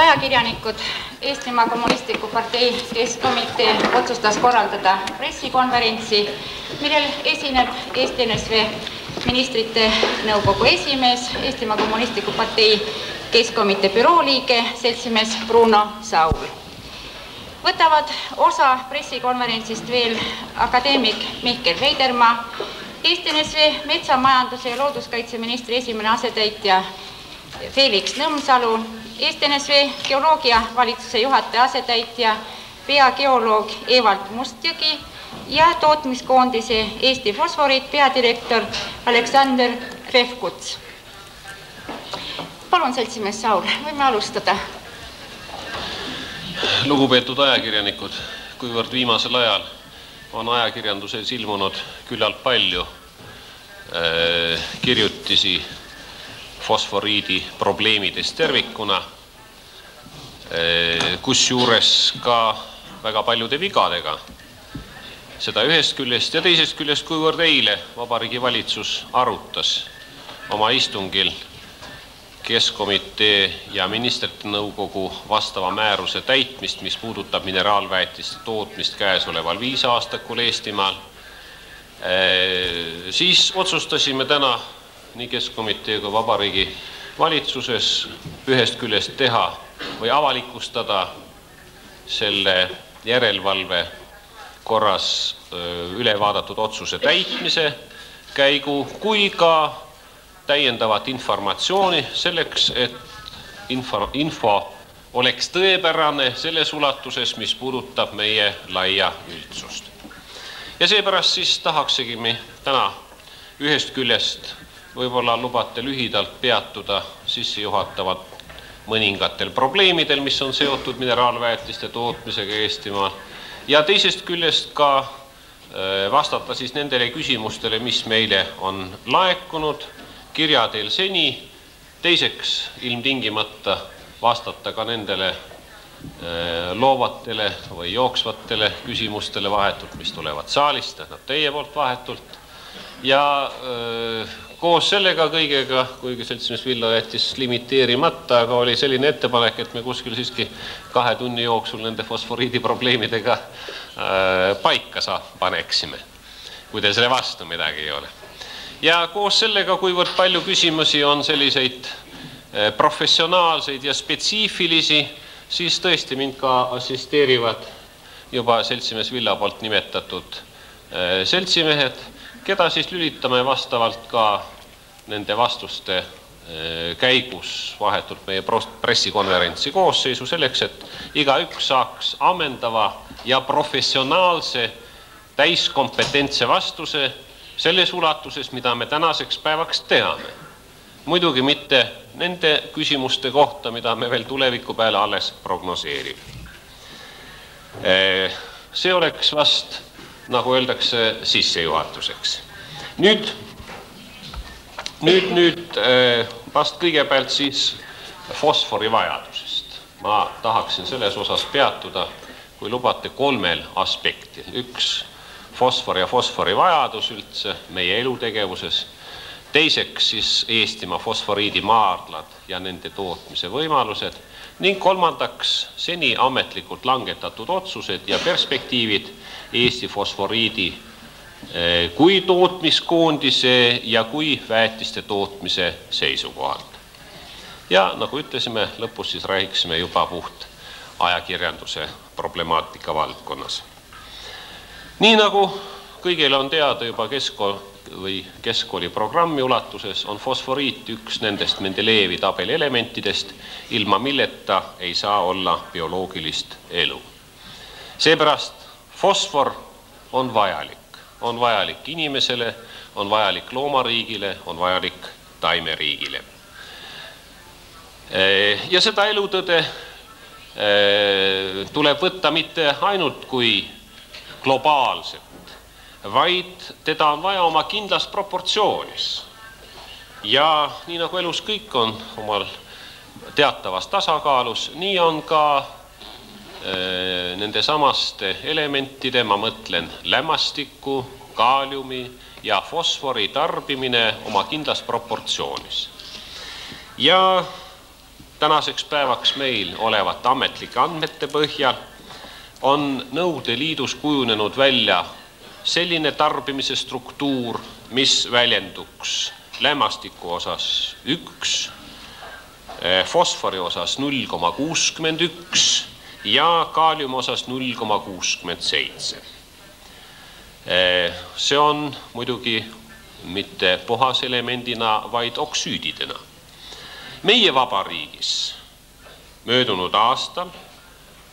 ajakirjanikud, Eestimaa Kommunistliku Partei Keskkomitee otsustas korraldada pressikonverentsi, millel esineb Eesti NSV ministrite nõukogu esimees, Eestimaa Kommunistliku Partei Keskkomitee büroo liige, seltsimees Bruno Saul. võtavad osa pressikonverentsist veel akadeemik Mihkel Veidermaa, Eesti NSV metsamajanduse ja looduskaitseministri esimene asetäitja Felix Nõmsalu, Eesti NSV geoloogia valitsuse juhataja asetäitja, peageoloog Evald Mustjõgi ja tootmiskoondise Eesti Fosforiit peadirektor Aleksander Pevkuts. palun, seltsimees Saul, võime alustada. lugupeetud ajakirjanikud, kuivõrd viimasel ajal on ajakirjanduses ilmunud küllalt palju äh, kirjutisi fosforiidi probleemidest tervikuna, kusjuures ka väga paljude vigadega. seda ühest küljest ja teisest küljest, kuivõrd eile Vabariigi Valitsus arutas oma istungil Keskkomitee ja Ministrite Nõukogu vastava määruse täitmist, mis puudutab mineraalväetiste tootmist käesoleval viisaastakul Eestimaal, siis otsustasime täna nii Keskkomitee kui Vabariigi Valitsuses ühest küljest teha või avalikustada selle järelevalve korras üle vaadatud otsuse täitmise käigu, kui ka täiendavat informatsiooni selleks, et info, info oleks tõepärane selles ulatuses, mis puudutab meie laia üldsust. ja seepärast siis tahaksime täna ühest küljest võib-olla lubate lühidalt peatuda sissejuhatavat mõningatel probleemidel, mis on seotud mineraalväetiste tootmisega Eestimaal. Ja teisest küljest ka vastata siis nendele küsimustele, mis meile on laekunud kirja teel seni, teiseks ilmtingimata vastata ka nendele loovatele või jooksvatele küsimustele vahetult, mis tulevad saalist, tähendab teie poolt vahetult. Ja öö, koos sellega kõigega, kuigi seltsimees Villo jättis limiteerimata, aga oli selline ettepanek, et me kuskil siiski kahe tunni jooksul nende fosforiidi probleemidega äh, paika saa-, paneksime, kui teil selle vastu midagi ei ole. ja koos sellega, kuivõrd palju küsimusi on selliseid äh, professionaalseid ja spetsiifilisi, siis tõesti mind ka assisteerivad juba seltsimees Villa poolt nimetatud äh, seltsimehed keda siis lülitame vastavalt ka nende vastuste käigus vahetult meie pressikonverentsi koosseisu selleks, et igaüks saaks ammendava ja professionaalse täiskompetentse vastuse selles ulatuses, mida me tänaseks päevaks teame. muidugi mitte nende küsimuste kohta, mida me veel tuleviku peale alles prognoseerime. see oleks vast nagu öeldakse, sissejuhatuseks. nüüd nüüd, nüüd äh, vast kõigepealt siis fosfori vajadusest. ma tahaksin selles osas peatuda, kui lubate, kolmel aspektil. üks, fosfor ja fosfori vajadus üldse meie elutegevuses. teiseks siis Eestimaa fosforiidimaardlad ja nende tootmise võimalused ning kolmandaks seni ametlikult langetatud otsused ja perspektiivid Eesti fosforiidi Eh, kui tootmiskoondise ja kui väetiste tootmise seisukohalt. ja nagu ütlesime, lõpus siis räägiksime juba puht ajakirjanduse problemaatika valdkonnas. nii nagu kõigile on teada juba keskkool või keskkooli programmi ulatuses, on fosforiit üks nendest Mendelejevi tabeli elementidest, ilma milleta ei saa olla bioloogilist elu. seepärast fosfor on vajalik on vajalik inimesele, on vajalik loomariigile, on vajalik taimeriigile. ja seda elutõde tuleb võtta mitte ainult kui globaalset, vaid teda on vaja oma kindlas proportsioonis. ja nii nagu elus kõik on omal teatavas tasakaalus, nii on ka Äh, nende samaste elementide, ma mõtlen lämmastiku, kaaliumi ja fosfori tarbimine oma kindlas proportsioonis. ja tänaseks päevaks meil olevate ametlike andmete põhjal on Nõukogude Liidus kujunenud välja selline tarbimise struktuur, mis väljenduks lämmastiku osas üks, äh, fosfori osas null koma kuuskümmend üks ja kaaliumi osas null koma kuuskümmend seitse. see on muidugi mitte puhaselemendina, vaid oksüüdidena. meie vabariigis möödunud aastal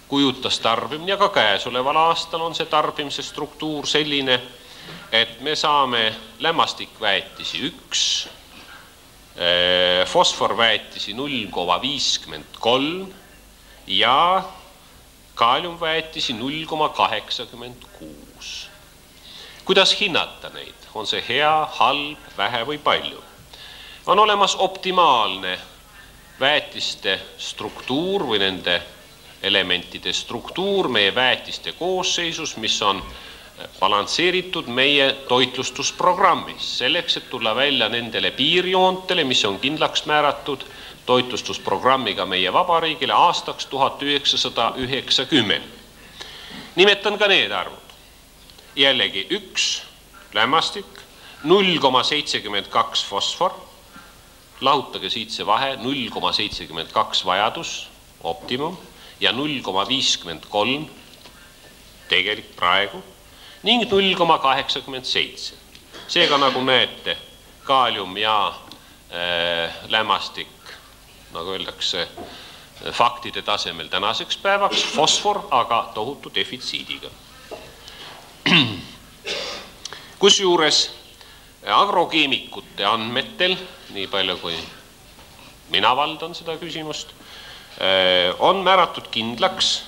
kujutas tarbimine ja ka käesoleval aastal on see tarbimise struktuur selline, et me saame lämmastikväetisi üks, fosforväetisi null koma viiskümmend kolm ja kaaliumväetisi null koma kaheksakümmend kuus. kuidas hinnata neid, on see hea, halb, vähe või palju? on olemas optimaalne väetiste struktuur või nende elementide struktuur meie väetiste koosseisus, mis on balansseeritud meie toitlustusprogrammis, selleks, et tulla välja nendele piirjoontele, mis on kindlaks määratud toitlustusprogrammiga meie vabariigile aastaks tuhat üheksasada üheksakümmend. nimetan ka need arvud. jällegi üks lämmastik, null koma seitsekümmend kaks fosfor, lahutage siit see vahe, null koma seitsekümmend kaks vajadus, optimum, ja null koma viiskümmend kolm tegelik praegu ning null koma kaheksakümmend seitse. seega nagu näete, kaalium ja äh, lämmastik nagu öeldakse, faktide tasemel tänaseks päevaks, fosfor aga tohutu defitsiidiga. kusjuures agrokeemikute andmetel, nii palju kui mina valdan seda küsimust, on määratud kindlaks,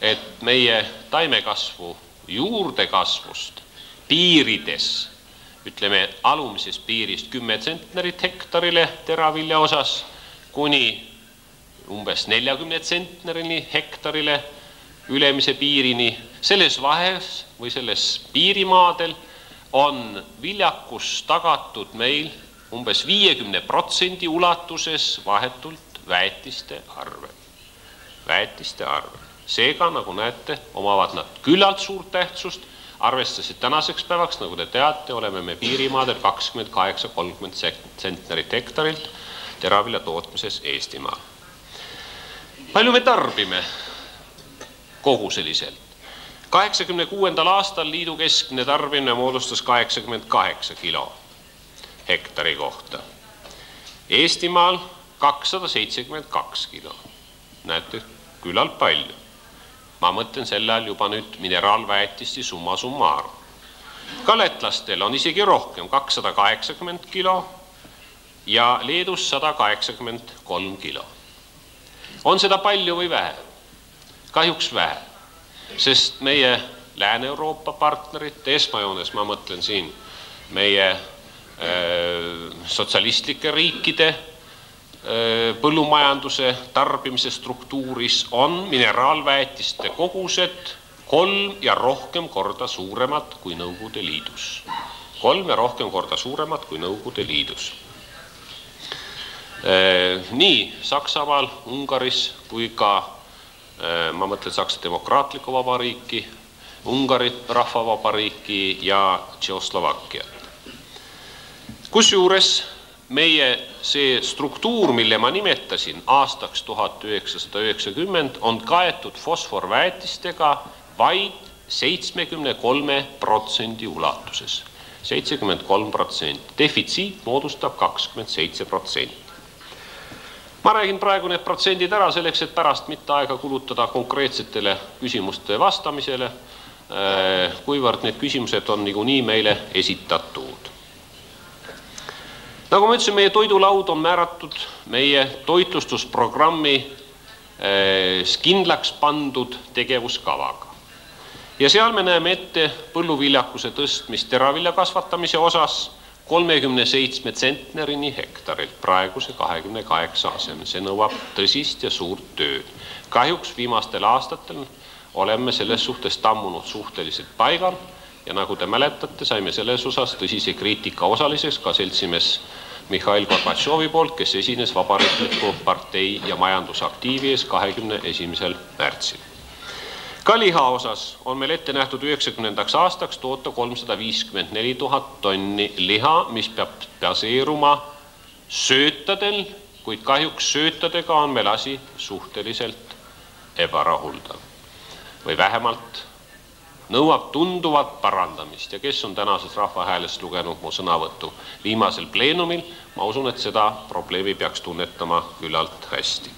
et meie taimekasvu juurdekasvust piirides, ütleme alumisest piirist kümme tsentnerit hektarile teravilja osas kuni umbes neljakümne tsentnerini hektarile ülemise piirini. selles vahes või selles piirimaadel on viljakus tagatud meil umbes viiekümne protsendi ulatuses vahetult väetiste arvel, väetiste arvel. seega, nagu näete, omavad nad küllalt suurt tähtsust, arvestades, et tänaseks päevaks, nagu te teate, oleme me piirimaadel kakskümmend kaheksa, kolmkümmend tsentnerit hektarilt teravilja tootmises Eestimaal. palju me tarbime koguseliselt? kaheksakümne kuuendal aastal liidu keskmine tarbimine moodustas kaheksakümmend kaheksa kilo hektari kohta. Eestimaal kakssada seitsekümmend kaks kilo. näete, küllalt palju. ma mõtlen sel ajal juba nüüd mineraalväetist ja summa summarum. ka lätlastel on isegi rohkem, kakssada kaheksakümmend kilo ja Leedus sada kaheksakümmend kolm kilo. on seda palju või vähe? kahjuks vähe, sest meie Lääne-Euroopa partnerid, esmajoones ma mõtlen siin meie sotsialistlike riikide põllumajanduse tarbimise struktuuris on mineraalväetiste kogused kolm ja rohkem korda suuremad kui Nõukogude Liidus. kolm ja rohkem korda suuremad kui Nõukogude Liidus. nii Saksamaal, Ungaris kui ka ma mõtlen Saksa Demokraatlikku Vabariiki, Ungarit, Rahvavabariiki ja Tšehhoslovakkiat. kusjuures meie see struktuur, mille ma nimetasin aastaks tuhat üheksasada üheksakümmend, on kaetud fosforväetistega vaid seitsmekümne kolme protsendi ulatuses. seitsekümmend kolm protsenti, defitsiit moodustab kakskümmend seitse protsenti. ma räägin praegu need protsendid ära selleks, et pärast mitte aega kulutada konkreetsetele küsimuste vastamisele, kuivõrd need küsimused on niikuinii meile esitatud nagu ma ütlesin, meie toidulaud on määratud meie toitlustusprogrammi kindlaks pandud tegevuskavaga. ja seal me näeme ette põlluviljakuse tõstmist teravilja kasvatamise osas kolmekümne seitsme tsentnerini hektarilt praeguse kahekümne kaheksa asemel, see nõuab tõsist ja suurt tööd. kahjuks viimastel aastatel oleme selles suhtes tammunud suhteliselt paigal ja nagu te mäletate, saime selles osas tõsise kriitika osaliseks ka seltsimees Mihhail Gorbatšovi poolt, kes esines Vabariikliku partei ja majandusaktiivi ees kahekümne esimesel märtsil. ka liha osas on meil ette nähtud üheksakümnendaks aastaks toota kolmsada viiskümmend neli tuhat tonni liha, mis peab baseeruma söötadel, kuid kahjuks söötadega on meil asi suhteliselt ebarahuldav või vähemalt nõuab tunduvat parandamist ja kes on tänases rahvahäälest lugenud mu sõnavõttu viimasel pleenumil, ma usun, et seda probleemi peaks tunnetama küllalt hästi.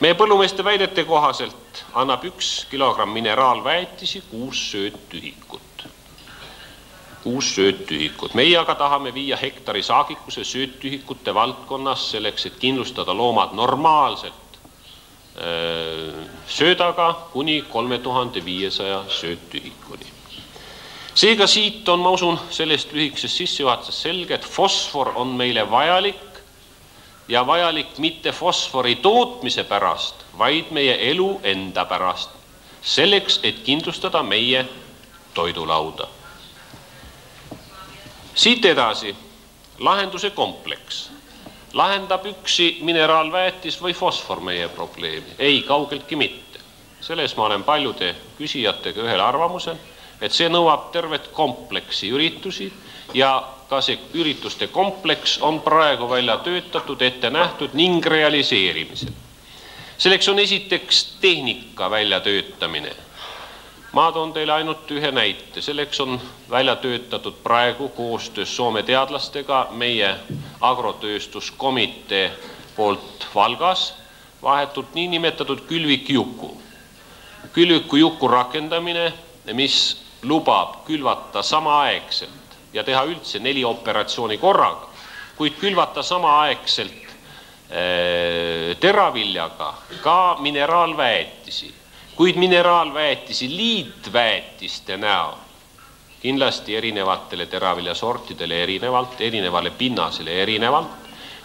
meie põllumeeste väidete kohaselt annab üks kilogramm mineraalväetisi kuus sööttühikut. kuus sööttühikut, meie aga tahame viia hektari saagikuse sööttühikute valdkonnas selleks, et kindlustada loomad normaalselt söödaga kuni kolme tuhande viiesaja sööttühikuni. seega siit on, ma usun, sellest lühikesest sissejuhatusest selge, et fosfor on meile vajalik ja vajalik mitte fosfori tootmise pärast, vaid meie elu enda pärast. selleks, et kindlustada meie toidulauda. siit edasi lahenduse kompleks lahendab üksi mineraalväetis või fosfor meie probleemi? ei, kaugeltki mitte. selles ma olen paljude küsijatega ühel arvamusel, et see nõuab tervet kompleksi üritusi ja ka see ürituste kompleks on praegu välja töötatud, ette nähtud ning realiseerimisel. selleks on esiteks tehnika väljatöötamine ma toon teile ainult ühe näite, selleks on välja töötatud praegu koostöös Soome teadlastega meie agrotööstuskomitee poolt Valgas vahetult niinimetatud külvikjuku. külvikujuku rakendamine, mis lubab külvata samaaegselt ja teha üldse neli operatsiooni korraga, kuid külvata samaaegselt äh, teraviljaga ka mineraalväetisi kuid mineraalväetisi liitväetiste näol kindlasti erinevatele teraviljasortidele erinevalt, erinevale pinnasele erinevalt,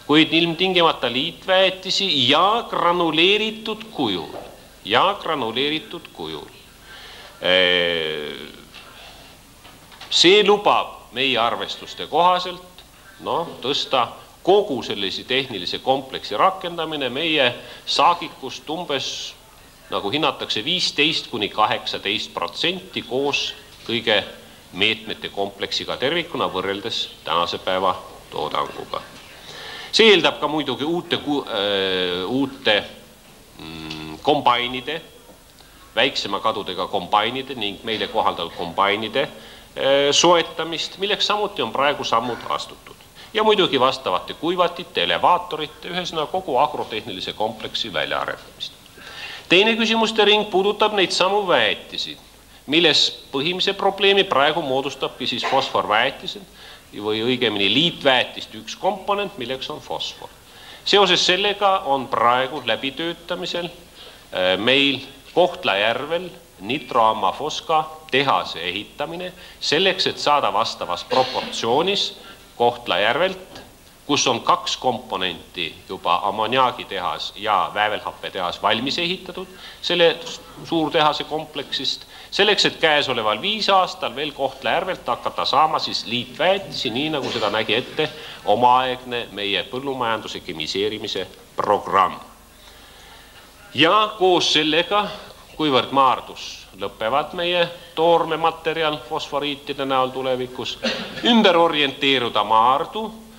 kuid ilmtingimata liitväetisi ja granuleeritud kujul, ja granuleeritud kujul. see lubab meie arvestuste kohaselt noh, tõsta kogu sellise tehnilise kompleksi rakendamine meie saagikust umbes nagu hinnatakse viisteist kuni kaheksateist protsenti koos kõige meetmete kompleksiga tervikuna võrreldes tänase päeva toodanguga. see eeldab ka muidugi uute, uute mm, kombainide, väiksema kadudega kombainide ning meile kohaldatud kombainide soetamist, milleks samuti on praegu sammud astutud. ja muidugi vastavate kuivatite, elevaatorite, ühesõnaga kogu agrotehnilise kompleksi väljaarendamist teine küsimuste ring puudutab neid samu väetisi, milles põhimise probleemi praegu moodustabki siis fosforväetised või õigemini liitväetiste üks komponent, milleks on fosfor. seoses sellega on praegu läbitöötamisel meil Kohtla-Järvel nitroammafoska tehase ehitamine selleks, et saada vastavas proportsioonis Kohtla-Järvelt, kus on kaks komponenti juba ammoniaagitehas ja väävelhappetehas valmis ehitatud selle suurtehase kompleksist, selleks, et käesoleval viis aastal veel Kohtla-Järvelt hakata saama siis liitväetisi, nii nagu seda nägi ette omaaegne meie põllumajanduse kemiseerimise programm. ja koos sellega, kuivõrd Maardus lõpevad meie toormematerjal fosforiitide näol tulevikus, ümber orienteeruda Maardu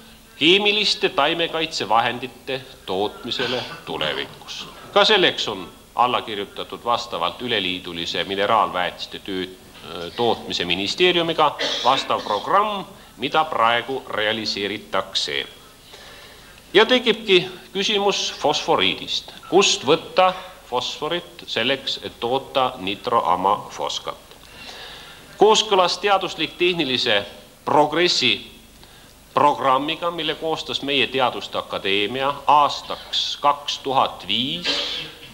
keemiliste taimekaitsevahendite tootmisele tulevikus. ka selleks on alla kirjutatud vastavalt üleliidulise mineraalväetiste töö tootmise ministeeriumiga vastav programm, mida praegu realiseeritakse. ja tekibki küsimus fosforiidist, kust võtta fosforit selleks, et toota nitroamafoskat. kooskõlas teaduslik-tehnilise progressi programmiga, mille koostas meie Teaduste Akadeemia aastaks kaks tuhat viis,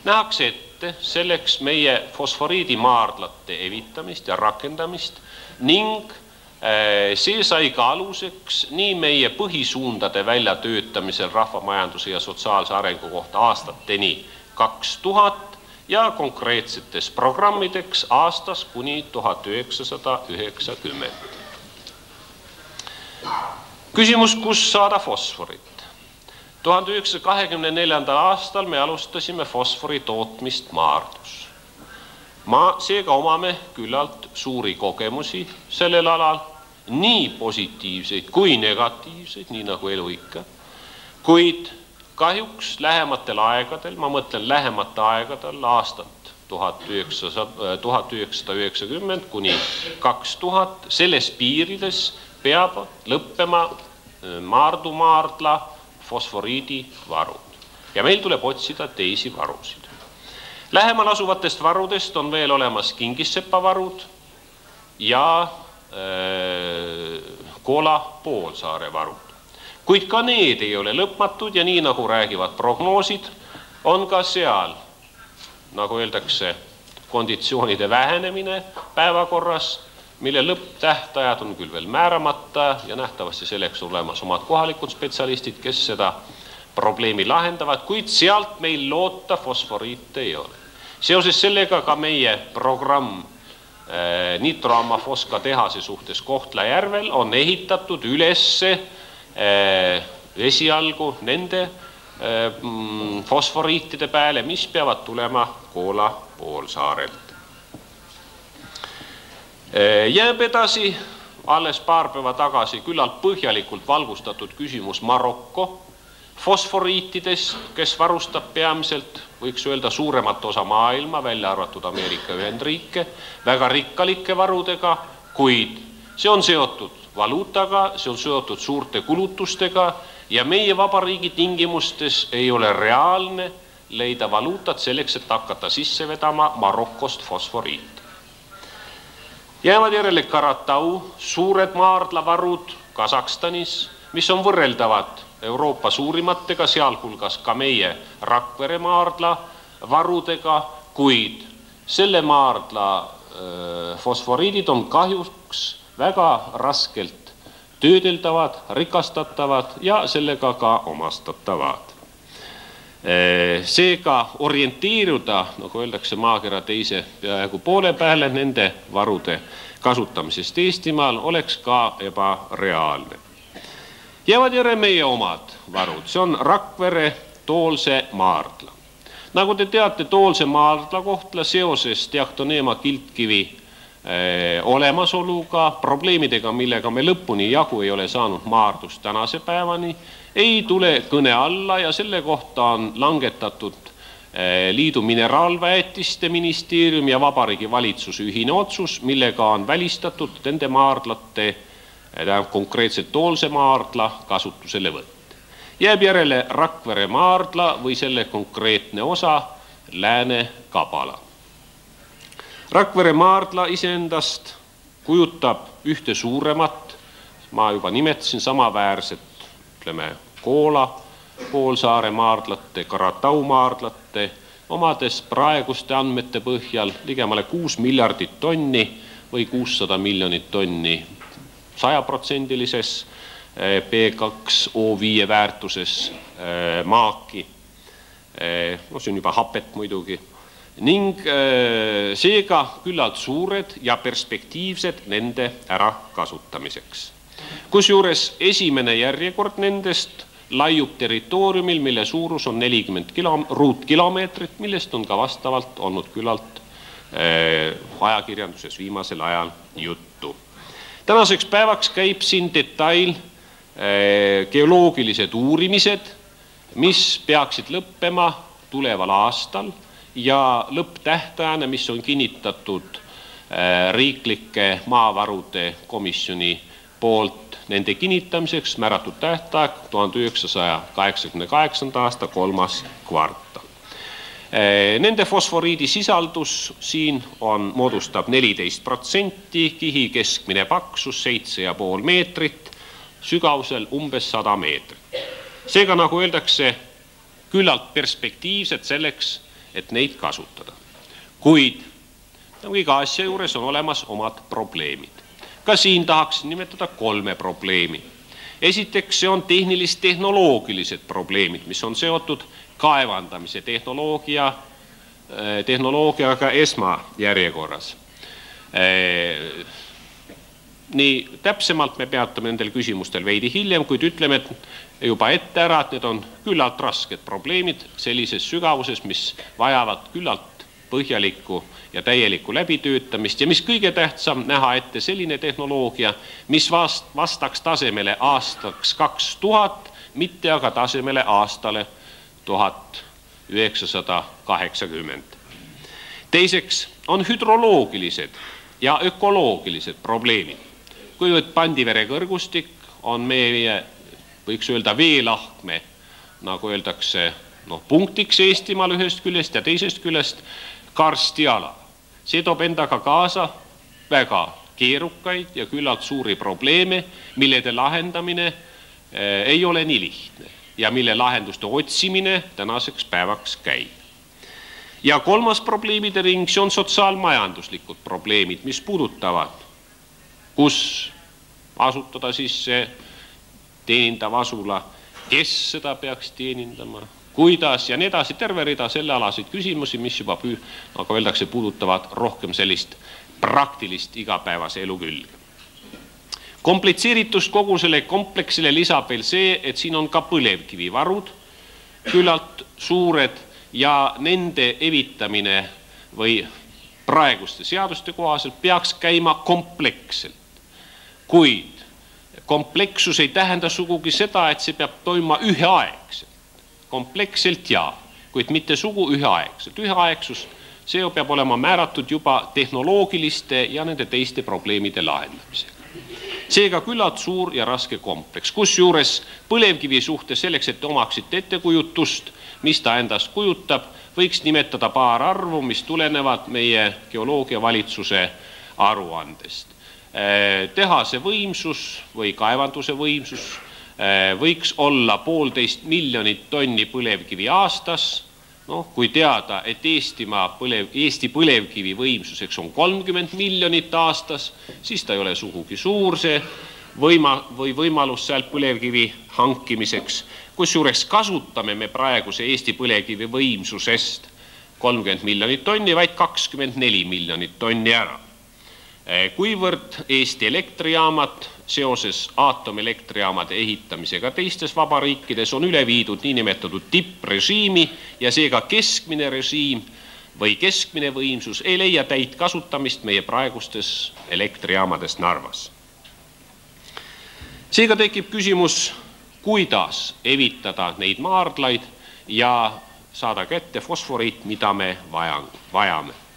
nähakse ette selleks meie fosforiidimaardlate evitamist ja rakendamist ning see sai ka aluseks nii meie põhisuundade väljatöötamisel rahvamajanduse ja sotsiaalse arengu kohta aastateni kaks tuhat ja konkreetsetes programmideks aastas kuni tuhat üheksasada üheksakümmend. Küsimus, kust saada fosforit? tuhande üheksasaja kahekümne neljandal aastal me alustasime fosfori tootmist Maardus. ma, seega omame küllalt suuri kogemusi sellel alal, nii positiivseid kui negatiivseid, nii nagu elu ikka, kuid kahjuks lähematel aegadel, ma mõtlen lähemate aegadel aastat tuhat üheksasada, tuhat üheksasada üheksakümmend kuni kaks tuhat, selles piirides peab lõppema Maardu maardla fosforiidivarud ja meil tuleb otsida teisi varusid. Lähemal asuvatest varudest on veel olemas Kingissepa varud ja äh, Kola poolsaare varud kuid ka need ei ole lõpmatud ja nii nagu räägivad prognoosid, on ka seal, nagu öeldakse, konditsioonide vähenemine päevakorras, mille lõpptähtajad on küll veel määramata ja nähtavasti selleks olemas omad kohalikud spetsialistid, kes seda probleemi lahendavad, kuid sealt meil loota fosforiite ei ole. seoses sellega ka meie programm äh, nitroammafoska tehase suhtes Kohtla-Järvel on ehitatud ülesse Äh, esialgu nende äh, mm, fosforiitide peale, mis peavad tulema Koola poolsaarelt. Äh, jääb edasi alles paar päeva tagasi küllalt põhjalikult valgustatud küsimus Maroko fosforiitidest, kes varustab peamiselt, võiks öelda, suuremat osa maailma, välja arvatud Ameerika Ühendriike, väga rikkalike varudega, kuid see on seotud valuutaga, see on seotud suurte kulutustega ja meie vabariigi tingimustes ei ole reaalne leida valuutat selleks, et hakata sisse vedama Marokost fosforiiti. Jäävad järele Karatau, suured maardlavarud Kasahstanis, mis on võrreldavad Euroopa suurimatega, sealhulgas ka meie Rakvere maardla varudega, kuid selle maardla fosforiidid on kahjuks väga raskelt töödeldavad, rikastatavad ja sellega ka omastatavad. Seega orienteeruda, nagu öeldakse, maakera teise peaaegu poole peale nende varude kasutamisest Eestimaal oleks ka ebareaalne. jäävad järele meie omad varud, see on Rakvere Toolse maardla. nagu te teate, Toolse maardla kohta seoses Diachtoneema kiltkivi Äh, olemasoluga, probleemidega, millega me lõpuni jagu ei ole saanud Maardus tänase päevani, ei tule kõne alla ja selle kohta on langetatud äh, liidu mineraalväetiste ministeerium ja Vabariigi Valitsuse ühine otsus, millega on välistatud nende maardlate, äh, tähendab konkreetselt Toolse maardla kasutuselevõtt. jääb järele Rakvere maardla või selle konkreetne osa Lääne-Kabala Rakvere maardla iseendast kujutab ühte suuremat, ma juba nimetasin samaväärset, ütleme, Koola poolsaare maardlate, Karatau maardlate, omades praeguste andmete põhjal ligemale kuus miljardit tonni või kuussada miljonit tonni sajaprotsendilises B2O5 väärtuses maaki. no see on juba hapet muidugi ning seega küllalt suured ja perspektiivsed nende ärakasutamiseks. kusjuures esimene järjekord nendest laiub territooriumil, mille suurus on nelikümmend kilo, ruutkilomeetrit, millest on ka vastavalt olnud küllalt äh, ajakirjanduses viimasel ajal juttu. tänaseks päevaks käib siin detail äh, geoloogilised uurimised, mis peaksid lõppema tuleval aastal ja lõpptähtajana, mis on kinnitatud äh, riiklike maavarude komisjoni poolt nende kinnitamiseks määratud tähtaeg tuhande üheksasaja kaheksakümne kaheksanda aasta kolmas kvartal. Nende fosforiidi sisaldus siin on, moodustab neliteist protsenti, kihi keskmine paksus seitse ja pool meetrit, sügavusel umbes sada meetrit. seega, nagu öeldakse, küllalt perspektiivsed selleks, et neid kasutada. kuid nagu iga asja juures on olemas omad probleemid ka siin tahaksin nimetada kolme probleemi. esiteks, see on tehnilis-tehnoloogilised probleemid, mis on seotud kaevandamise tehnoloogia, äh, tehnoloogiaga esmajärjekorras. Äh, nii täpsemalt me peatume nendel küsimustel veidi hiljem, kuid ütleme, et juba ette ära, et need on küllalt rasked probleemid sellises sügavuses, mis vajavad küllalt põhjalikku ja täielikku läbitöötamist ja mis kõige tähtsam, näha ette selline tehnoloogia, mis vast-, vastaks tasemele aastaks kaks tuhat, mitte aga tasemele aastale tuhat üheksasada kaheksakümmend. teiseks on hüdroloogilised ja ökoloogilised probleemid. kuivõrd Pandivere kõrgustik on meie, võiks öelda, veelahkme, nagu öeldakse, noh, punktiks Eestimaal ühest küljest ja teisest küljest karstiala. see toob endaga kaasa väga keerukaid ja küllalt suuri probleeme, millede lahendamine eh, ei ole nii lihtne ja mille lahenduste otsimine tänaseks päevaks käib. ja kolmas probleemide ring, see on sotsiaalmajanduslikud probleemid, mis puudutavad, kus asutada siis see teenindav asula, kes seda peaks teenindama kuidas ja nii edasi, terve rida sellealaseid küsimusi, mis juba püü-, nagu öeldakse, puudutavad rohkem sellist praktilist igapäevase elu külge. komplitseeritust kogu selle kompleksile lisab veel see, et siin on ka põlevkivivarud küllalt suured ja nende evitamine või praeguste seaduste kohaselt peaks käima kompleksselt. kuid komplekssus ei tähenda sugugi seda, et see peab toimuma üheaegselt kompleksselt ja, kuid mitte sugu üheaegselt. üheaegsus, see peab olema määratud juba tehnoloogiliste ja nende teiste probleemide lahendamisega. seega küllalt suur ja raske kompleks, kusjuures põlevkivi suhtes selleks, et te omaksite ettekujutust, mis ta endast kujutab, võiks nimetada paar arvu, mis tulenevad meie geoloogiavalitsuse aruandest. tehase võimsus või kaevanduse võimsus Äh, võiks olla poolteist miljonit tonni põlevkivi aastas, noh, kui teada, et Eestimaa põlev, Eesti põlevkivi võimsuseks on kolmkümmend miljonit aastas, siis ta ei ole sugugi suur, see võima- või võimalus sealt põlevkivi hankimiseks, kusjuures kasutame me praeguse Eesti põlevkivi võimsusest kolmkümmend miljonit tonni, vaid kakskümmend neli miljonit tonni ära kuivõrd Eesti elektrijaamad seoses aatomilektrijaamade ehitamisega teistes vabariikides on üle viidud niinimetatud tipprežiimi ja seega keskmine režiim või keskmine võimsus ei leia täit kasutamist meie praegustes elektrijaamades Narvas. seega tekib küsimus, kuidas evitada neid maardlaid ja saada kätte fosforiit, mida me vaja, vajame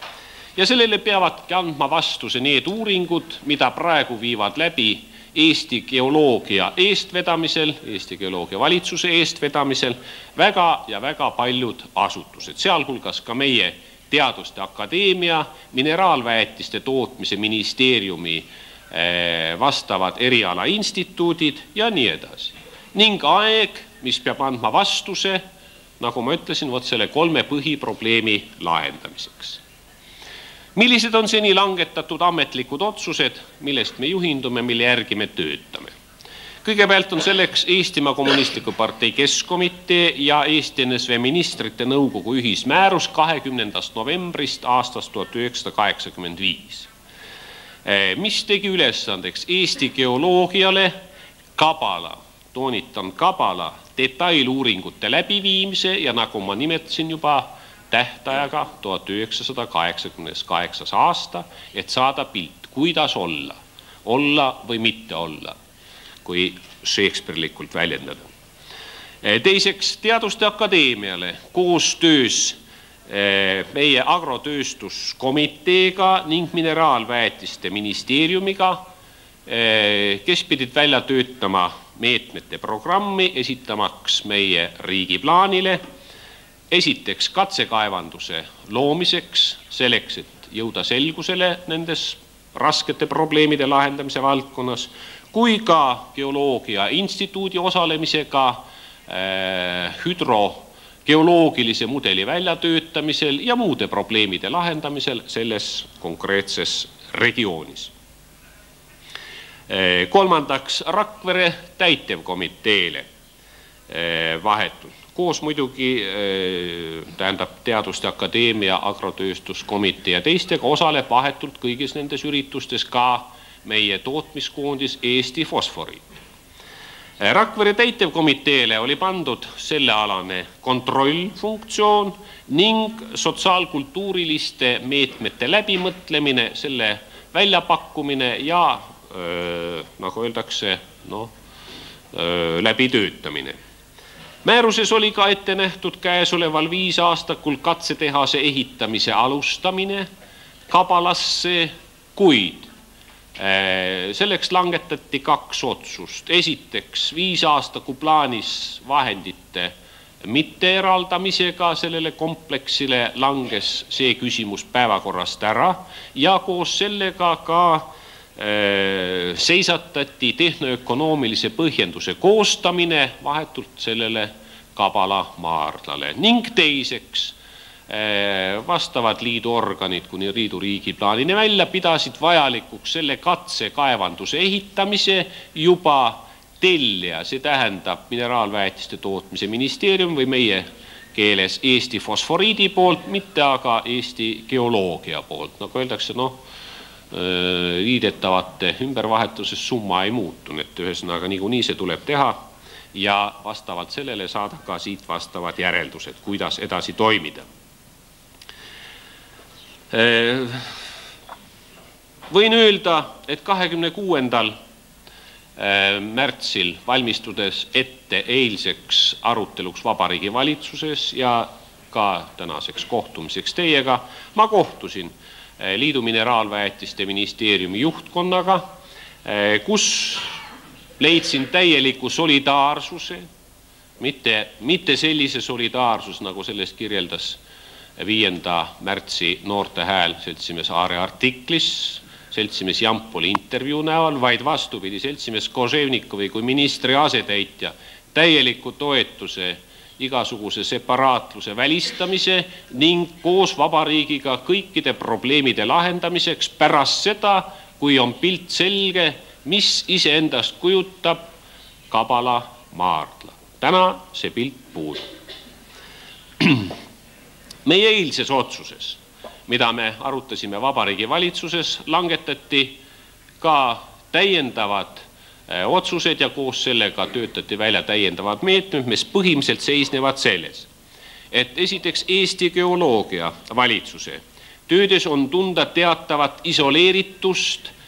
ja sellele peavadki andma vastuse need uuringud, mida praegu viivad läbi Eesti geoloogia eestvedamisel, Eesti Geoloogia Valitsuse eestvedamisel väga ja väga paljud asutused, sealhulgas ka meie Teaduste Akadeemia, Mineraalväetiste Tootmise Ministeeriumi eh, vastavad erialainstituudid ja nii edasi. ning aeg, mis peab andma vastuse, nagu ma ütlesin, vot selle kolme põhiprobleemi lahendamiseks millised on seni langetatud ametlikud otsused, millest me juhindume, mille järgi me töötame? kõigepealt on selleks Eestimaa Kommunistliku Partei Keskkomitee ja Eesti NSV Ministrite Nõukogu ühismäärus kahekümnendast novembrist aastast tuhat üheksasada kaheksakümmend viis, mis tegi ülesandeks Eesti geoloogiale kabala, toonitan kabala, detailuuringute läbiviimise ja nagu ma nimetasin juba, tähtajaga tuhat üheksasada kaheksakümmend kaheksas aasta, et saada pilt, kuidas olla, olla või mitte olla kui Shakespeare'likult väljendada. teiseks Teaduste Akadeemiale koostöös meie agrotööstuskomiteega ning mineraalväetiste ministeeriumiga, kes pidid välja töötama meetmete programmi, esitamaks meie riigi plaanile esiteks katsekaevanduse loomiseks, selleks, et jõuda selgusele nendes raskete probleemide lahendamise valdkonnas kui ka Geoloogia Instituudi osalemisega äh, hüdrogeoloogilise mudeli väljatöötamisel ja muude probleemide lahendamisel selles konkreetses regioonis. Äh, kolmandaks Rakvere täitevkomiteele äh, vahetult, koos muidugi tähendab Teaduste Akadeemia Agrotööstuskomitee ja teistega osaleb vahetult kõigis nendes üritustes ka meie tootmiskoondis Eesti Fosforiit. Rakvere täitevkomiteele oli pandud sellealane kontrollfunktsioon ning sotsiaalkultuuriliste meetmete läbimõtlemine, selle väljapakkumine ja öö, nagu öeldakse, noh, läbitöötamine. Määruses oli ka ette nähtud käesoleval viisaastakul katsetehase ehitamise alustamine Kabalasse, kuid Äh, selleks langetati kaks otsust, esiteks viisaastaku plaanis vahendite mitteeraldamisega sellele kompleksile langes see küsimus päevakorrast ära ja koos sellega ka seisatati tehnoökonoomilise põhjenduse koostamine vahetult sellele Kabala maardlale ning teiseks Eh, vastavad liidu organid kuni liidu riigiplaanini välja pidasid vajalikuks selle katsekaevanduse ehitamise juba tellija, see tähendab mineraalväetiste tootmise ministeerium või meie keeles Eesti fosforiidi poolt, mitte aga Eesti geoloogia poolt, nagu öeldakse, noh, liidetavate ümbervahetuses summa ei muutu, et ühesõnaga niikuinii see tuleb teha ja vastavalt sellele saada ka siit vastavad järeldused, kuidas edasi toimida. Võin öelda, et kahekümne kuuendal märtsil valmistudes ette eilseks aruteluks Vabariigi Valitsuses ja ka tänaseks kohtumiseks teiega, ma kohtusin Liidu Mineraalväetiste Ministeeriumi juhtkonnaga, kus leidsin täieliku solidaarsuse, mitte, mitte sellise solidaarsus, nagu sellest kirjeldas viienda märtsi Noorte Hääl seltsimees Aare artiklis, seltsimees Jampoli intervjuu näol, vaid vastupidi, seltsimees Koževnikovi kui ministri asetäitja täieliku toetuse igasuguse separaatluse välistamise ning koos vabariigiga kõikide probleemide lahendamiseks pärast seda, kui on pilt selge, mis iseendast kujutab Kabala maardla. täna see pilt puudub meie eilses otsuses, mida me arutasime Vabariigi Valitsuses, langetati ka täiendavad otsused ja koos sellega töötati välja täiendavad meetmed, mis põhimõtteliselt seisnevad selles, et esiteks Eesti geoloogia valitsuse töödes on tunda teatavat isoleeritust Äh,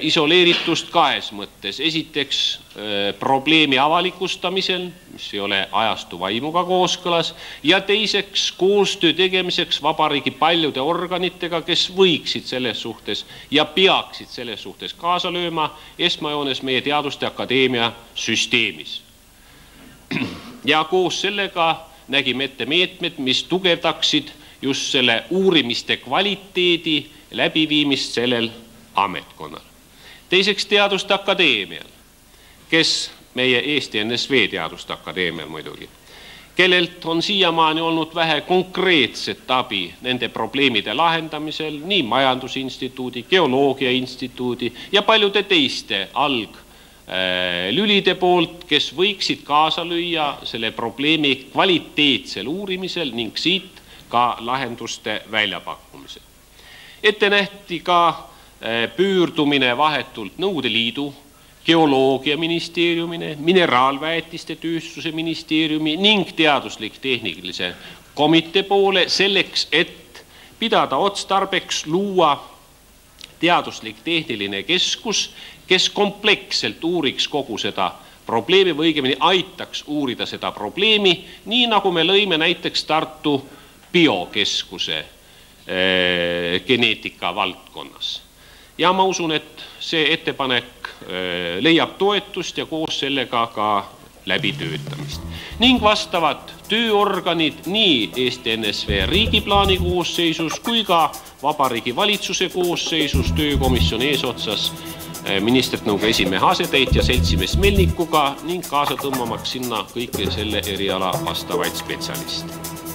isoleeritust kahes mõttes, esiteks äh, probleemi avalikustamisel, mis ei ole ajastu vaimuga kooskõlas, ja teiseks koostöö tegemiseks vabariigi paljude organitega, kes võiksid selles suhtes ja peaksid selles suhtes kaasa lööma, esmajoones meie Teaduste Akadeemia süsteemis. ja koos sellega nägime ette meetmed, mis tugevdaksid just selle uurimiste kvaliteedi läbiviimist sellel ametkonnal. teiseks Teaduste Akadeemial, kes meie Eesti NSV Teaduste Akadeemial muidugi, kellelt on siiamaani olnud vähe konkreetset abi nende probleemide lahendamisel nii Majandusinstituudi, Geoloogia Instituudi ja paljude teiste alg lülide poolt, kes võiksid kaasa lüüa selle probleemi kvaliteetsel uurimisel ning siit ka lahenduste väljapakkumisel. ette nähti ka pöördumine vahetult Nõukogude Liidu geoloogiaministeeriumine, mineraalväetiste tööstuse ministeeriumi ning teaduslik-tehnilise komitee poole selleks, et pidada otstarbeks luua teaduslik-tehniline keskus, kes kompleksselt uuriks kogu seda probleemi või õigemini aitaks uurida seda probleemi, nii nagu me lõime näiteks Tartu biokeskuse äh, geneetika valdkonnas. Ja ma usun, et see ettepanek äh, leiab toetust ja koos sellega ka läbitöötamist ning vastavad tööorganid nii Eesti NSV riigiplaani koosseisus kui ka Vabariigi Valitsuse koosseisus töökomisjoni eesotsas eh, ministrit nõukogu esimehe asetäitja seltsimees Melnikuga ning kaasa tõmbamaks sinna kõiki selle eriala vastavaid spetsialiste.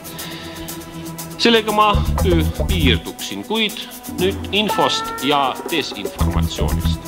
Sellega ma piirduksin, kuid nüüd infost ja desinformatsioonist.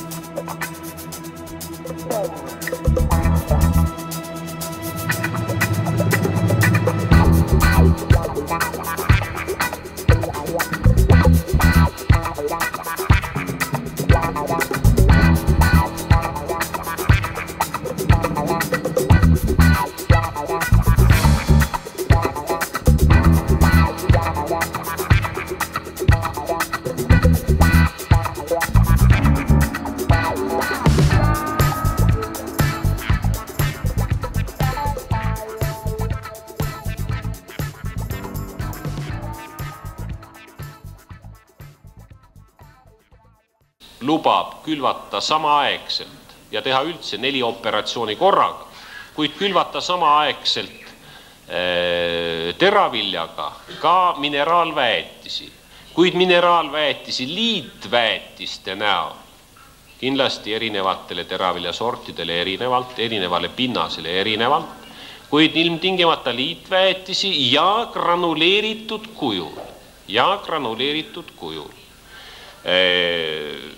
Külvata samaaegselt ja teha üldse neli operatsiooni korraga, kuid külvata samaaegselt äh, teraviljaga ka mineraalväetisi, kuid mineraalväetisi liitväetiste näol kindlasti erinevatele teraviljasortidele erinevalt, erinevale pinnasele erinevalt, kuid ilmtingimata liitväetisi ja granuleeritud kujul, ja granuleeritud kujul. Äh,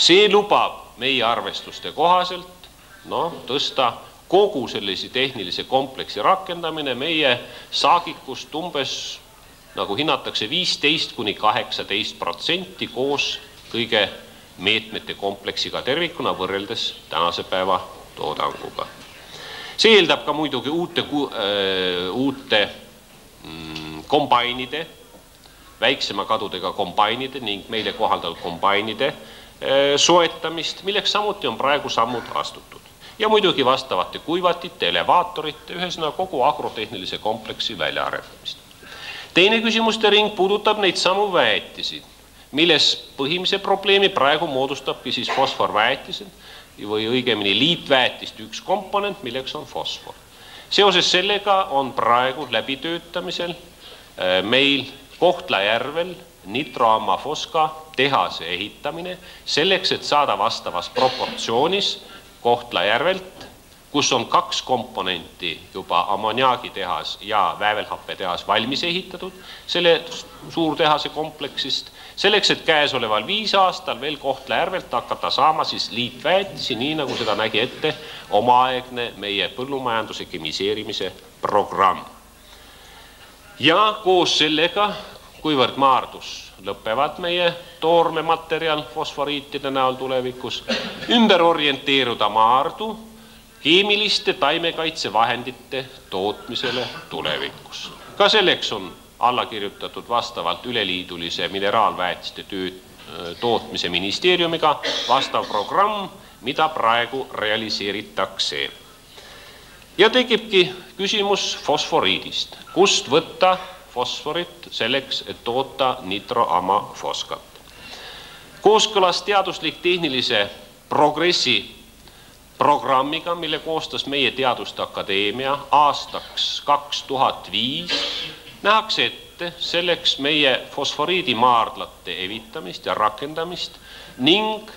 see lubab meie arvestuste kohaselt noh, tõsta kogu sellise tehnilise kompleksi rakendamine meie saagikust umbes nagu hinnatakse viisteist kuni kaheksateist protsenti koos kõige meetmete kompleksiga tervikuna võrreldes tänase päeva toodanguga. see eeldab ka muidugi uute, äh, uute mm, kombainide, väiksema kadudega kombainide ning meile kohaldatud kombainide soetamist, milleks samuti on praegu sammud astutud. ja muidugi vastavate kuivatite, elevaatorite, ühesõnaga kogu agrotehnilise kompleksi väljaarendamist. teine küsimuste ring puudutab neid samu väetisi, milles põhimise probleemi praegu moodustabki siis fosforväetised või õigemini liitväetiste üks komponent, milleks on fosfor. seoses sellega on praegu läbitöötamisel äh, meil Kohtla-Järvel nitroammafoska tehase ehitamine selleks, et saada vastavas proportsioonis Kohtla-Järvelt, kus on kaks komponenti juba ammoniaagitehas ja väävelhappetehas valmis ehitatud selle suurtehase kompleksist, selleks, et käesoleval viis aastal veel Kohtla-Järvelt hakata saama siis liitväetisi, nii nagu seda nägi ette omaaegne meie põllumajanduse kemiseerimise programm. ja koos sellega kuivõrd maardus lõpevad meie toormematerjal fosforiitide näol tulevikus, ümber orienteeruda maardu keemiliste taimekaitsevahendite tootmisele tulevikus. ka selleks on alla kirjutatud vastavalt üleliidulise mineraalväetiste töö tootmise ministeeriumiga vastav programm, mida praegu realiseeritakse. ja tekibki küsimus fosforiidist, kust võtta fosforit selleks, et toota nitroamafoskat. kooskõlas teaduslik-tehnilise progressi programmiga, mille koostas meie Teaduste Akadeemia aastaks kaks tuhat viis, nähakse ette selleks meie fosforiidimaardlate evitamist ja rakendamist ning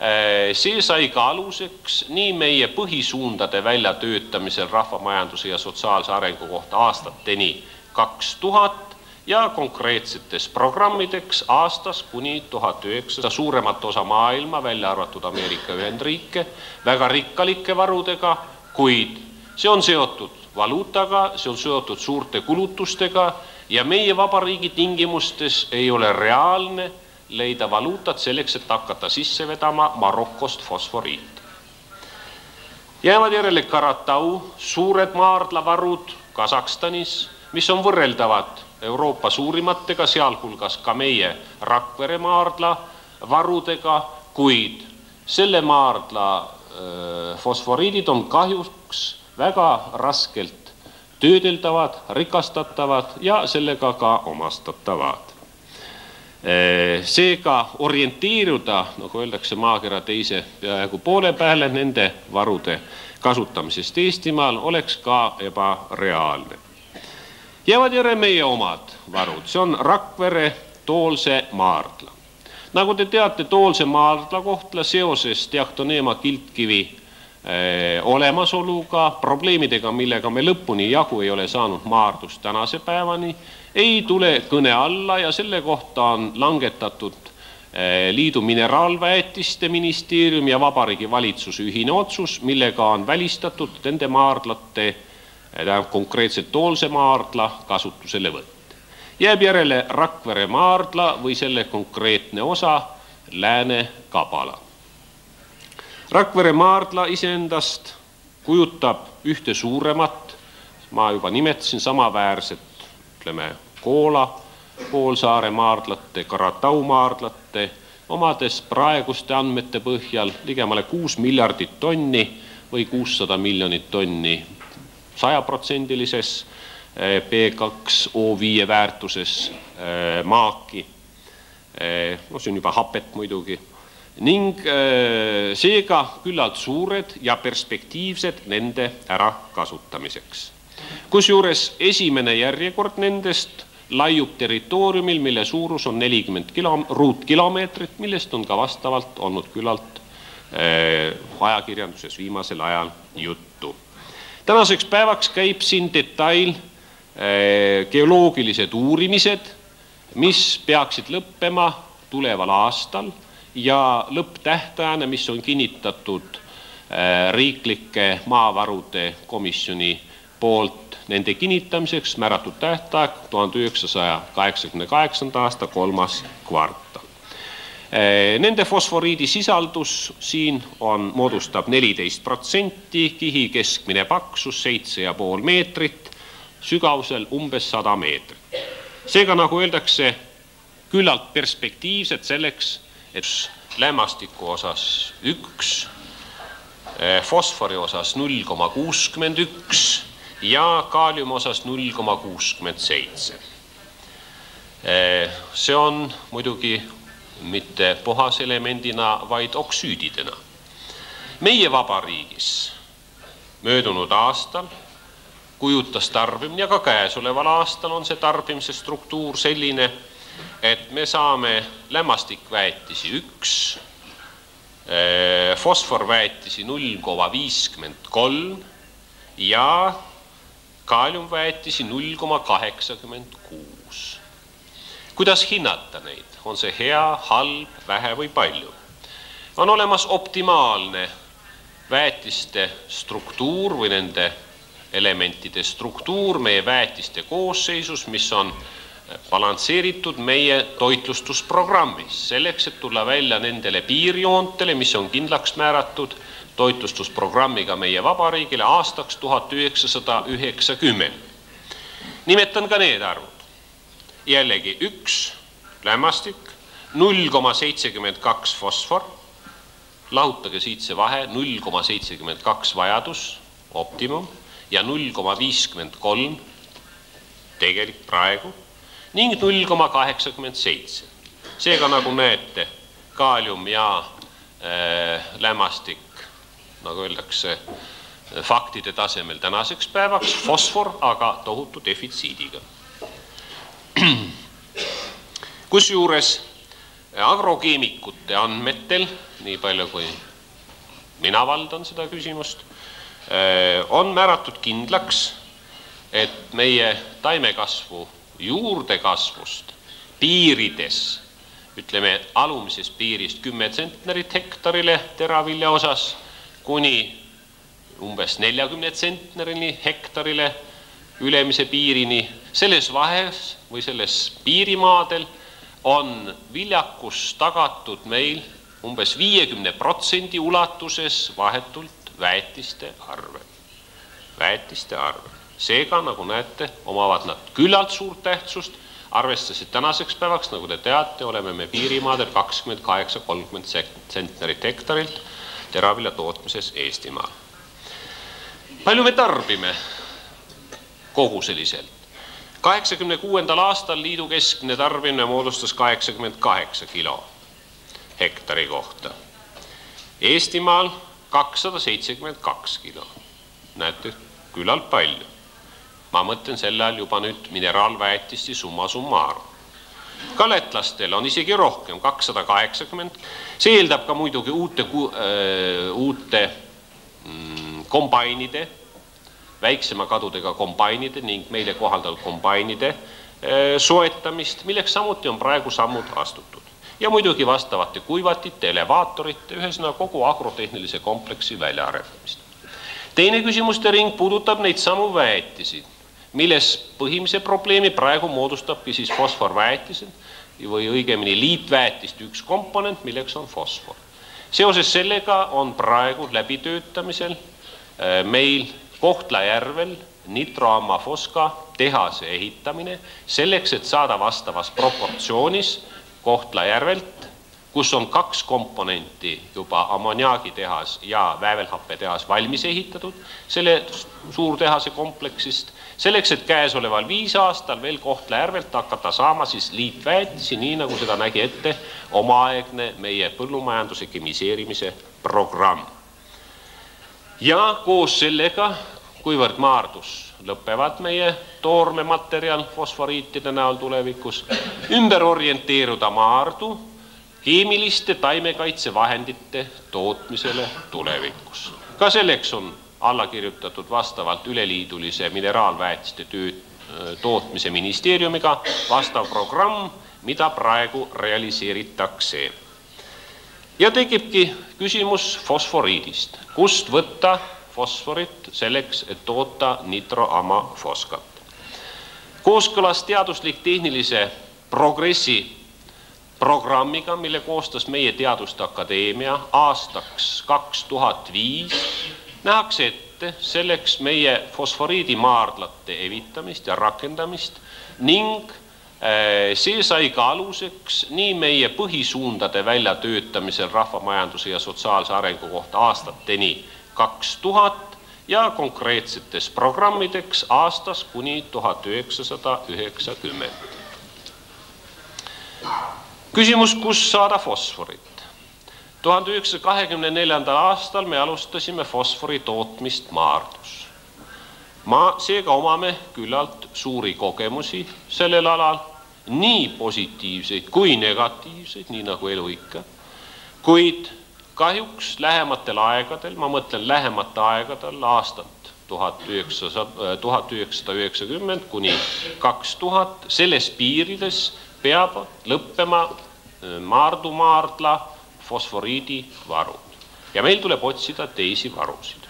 eh, see sai ka aluseks nii meie põhisuundade väljatöötamisel rahvamajanduse ja sotsiaalse arengu kohta aastateni kaks tuhat ja konkreetsetes programmideks aastas kuni tuhat üheksasada suuremat osa maailma, välja arvatud Ameerika Ühendriike, väga rikkalike varudega, kuid see on seotud valuutaga, see on seotud suurte kulutustega ja meie vabariigi tingimustes ei ole reaalne leida valuutat selleks, et hakata sisse vedama Marokost fosforiiti. jäävad järele Karatau, suured maardlavarud Kasahstanis, mis on võrreldavad Euroopa suurimatega, sealhulgas ka meie Rakvere maardla varudega, kuid selle maardla fosforiidid on kahjuks väga raskelt töödeldavad, rikastatavad ja sellega ka omastatavad. seega orienteeruda, nagu öeldakse, maakera teise peaaegu poole peale nende varude kasutamisest Eestimaal oleks ka ebareaalne. Jäävad järele meie omad varud, see on Rakvere Toolse maardla. nagu te teate, Toolse maardla kohta seoses Diachtoneema kildkivi eh, olemasoluga, probleemidega, millega me lõpuni jagu ei ole saanud Maardus tänase päevani, ei tule kõne alla ja selle kohta on langetatud Eh, liidu mineraalväetiste ministeerium ja Vabariigi Valitsuse ühine otsus, millega on välistatud nende maardlate, tähendab konkreetselt Toolse maardla kasutuselevõtt. jääb järele Rakvere maardla või selle konkreetne osa, Lääne-Kabala. Rakvere maardla iseendast kujutab ühte suuremat, ma juba nimetasin, samaväärset, ütleme, Koola poolsaare maardlate, Karatau maardlate, omades praeguste andmete põhjal ligemale kuus miljardit tonni või kuussada miljonit tonni sajaprotsendilises B2O5 väärtuses eh, maaki. Eh, no see on juba hapet muidugi ning eh, seega küllalt suured ja perspektiivsed nende ärakasutamiseks. kusjuures esimene järjekord nendest laiub territooriumil, mille suurus on nelikümmend kilo, ruutkilomeetrit, millest on ka vastavalt olnud küllalt ajakirjanduses viimasel ajal juttu. Tänaseks päevaks käib siin detail äh, geoloogilised uurimised, mis peaksid lõppema tuleval aastal ja lõpptähtajana, mis on kinnitatud äh, riiklike maavarude komisjoni poolt nende kinnitamiseks määratud tähtaeg tuhande üheksasaja kaheksakümne kaheksanda aasta kolmas kvartal. Nende fosforiidi sisaldus siin on, moodustab neliteist protsenti, kihi keskmine paksus seitse ja pool meetrit, sügavusel umbes sada meetrit. seega, nagu öeldakse, küllalt perspektiivsed selleks, et lämmastiku osas üks, fosfori osas null koma kuuskümmend üks ja kaaliumi osas null koma kuuskümmend seitse. see on muidugi mitte puhaselemendina, vaid oksüüdidena. meie vabariigis möödunud aastal kujutas tarbimine ja ka käesoleval aastal on see tarbimise struktuur selline, et me saame lämmastikväetisi üks, fosforväetisi null koma viiskümmend kolm ja kaaliumväetisi null koma kaheksakümmend kuus. kuidas hinnata neid, on see hea, halb, vähe või palju? on olemas optimaalne väetiste struktuur või nende elementide struktuur meie väetiste koosseisus, mis on balansseeritud meie toitlustusprogrammis, selleks, et tulla välja nendele piirjoontele, mis on kindlaks määratud toitlustusprogrammiga meie vabariigile aastaks tuhat üheksasada üheksakümmend. nimetan ka need arvud. jällegi üks lämmastik, null koma seitsekümmend kaks fosfor, lahutage siit see vahe, null koma seitsekümmend kaks vajadus, optimum, ja null koma viiskümmend kolm tegelik praegu ning null koma kaheksakümmend seitse. seega, nagu näete, kaalium ja äh, lämmastik nagu öeldakse, faktide tasemel tänaseks päevaks, fosfor aga tohutu defitsiidiga. kusjuures agrokeemikute andmetel, nii palju kui mina valdan seda küsimust, on määratud kindlaks, et meie taimekasvu juurdekasvust piirides, ütleme alumisest piirist kümme tsentnerit hektarile teravilja osas kuni umbes neljakümne tsentnerini hektarile ülemise piirini. selles vahes või selles piirimaadel on viljakus tagatud meil umbes viiekümne protsendi ulatuses vahetult väetiste arvel, väetiste arvel. seega, nagu näete, omavad nad küllalt suurt tähtsust, arvestades, et tänaseks päevaks, nagu te teate, oleme me piirimaadel kakskümmend kaheksa, kolmkümmend tsentnerit hektarilt teravilja tootmises Eestimaal. palju me tarbime koguseliselt? Kaheksakümne kuuendal aastal liidu keskmine tarbimine moodustas kaheksakümmend kaheksa kilo hektari kohta. Eestimaal kakssada seitsekümmend kaks kilo. näete, küllalt palju. ma mõtlen sel ajal juba nüüd mineraalväetisi summa summarum. ka lätlastel on isegi rohkem, kakssada kaheksakümmend. see eeldab ka muidugi uute, uute mm, kombainide väiksema kadudega kombainide ning meile kohaldatud kombainide eh, soetamist, milleks samuti on praegu sammud astutud. ja muidugi vastavate kuivatite, elevaatorite, ühesõnaga kogu agrotehnilise kompleksi väljaarendamist. teine küsimuste ring puudutab neid samu väetisi, milles põhimise probleemi praegu moodustabki siis fosforväetised või õigemini liitväetiste üks komponent, milleks on fosfor. seoses sellega on praegu läbitöötamisel eh, meil Kohtla-Järvel nitroammafoska tehase ehitamine selleks, et saada vastavas proportsioonis Kohtla-Järvelt, kus on kaks komponenti juba ammoniaagitehas ja väävelhappetehas valmis ehitatud, selle suurtehase kompleksist, selleks, et käesoleval viis aastal veel Kohtla-Järvelt hakata saama siis liitväetisi, nii nagu seda nägi ette omaaegne meie põllumajanduse kemiseerimise programm ja koos sellega, kuivõrd maardus lõpevad meie toormematerjal fosforiitide näol tulevikus, ümber orienteeruda maardu keemiliste taimekaitsevahendite tootmisele tulevikus. ka selleks on alla kirjutatud vastavalt üleliidulise mineraalväetiste töö tootmise ministeeriumiga vastav programm, mida praegu realiseeritakse ja tekibki küsimus fosforiidist, kust võtta fosforit selleks, et toota nitroamafoskat. kooskõlas teaduslik-tehnilise progressi programmiga, mille koostas meie Teaduste Akadeemia aastaks kaks tuhat viis, nähakse ette selleks meie fosforiidimaardlate evitamist ja rakendamist ning see sai ka aluseks nii meie põhisuundade väljatöötamisel rahvamajanduse ja sotsiaalse arengu kohta aastateni kaks tuhat ja konkreetsetes programmideks aastas kuni tuhat üheksasada üheksakümmend. küsimus, kust saada fosforit? tuhande üheksasaja kahekümne neljandal aastal me alustasime fosfori tootmist Maardus. Ma, seega omame küllalt suuri kogemusi sellel alal nii positiivseid kui negatiivseid, nii nagu elu ikka. kuid kahjuks lähematel aegadel, ma mõtlen lähemate aegadel aastat tuhat üheksasada, tuhat üheksasada üheksakümmend kuni kaks tuhat, selles piirides peab lõppema äh, Maardu maardla fosforiidivarud ja meil tuleb otsida teisi varusid.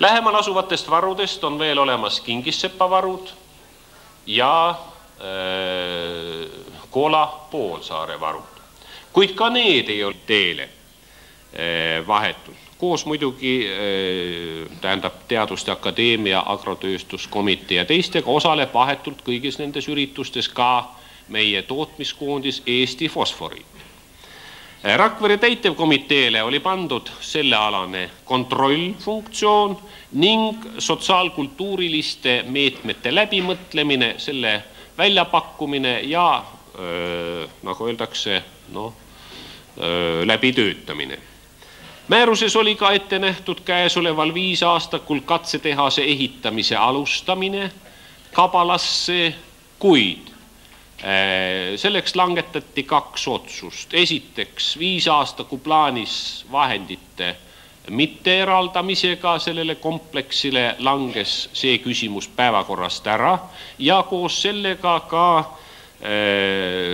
Lähemal asuvatest varudest on veel olemas Kingissepa varud ja Äh, Kola poolsaare varud. kuid ka need ei olnud teele äh, vahetult, koos muidugi äh, tähendab Teaduste Akadeemia, Agrotööstuskomitee ja teistega osaleb vahetult kõigis nendes üritustes ka meie tootmiskoondis Eesti Fosforiit. Rakvere täitevkomiteele oli pandud sellealane kontrollfunktsioon ning sotsiaalkultuuriliste meetmete läbimõtlemine selle väljapakkumine ja nagu öeldakse, noh, läbitöötamine. määruses oli ka ette nähtud käesoleval viisaastakul katsetehase ehitamise alustamine Kabalasse, kuid selleks langetati kaks otsust. esiteks viisaastaku plaanis vahendite mitteeraldamisega sellele kompleksile langes see küsimus päevakorrast ära ja koos sellega ka äh,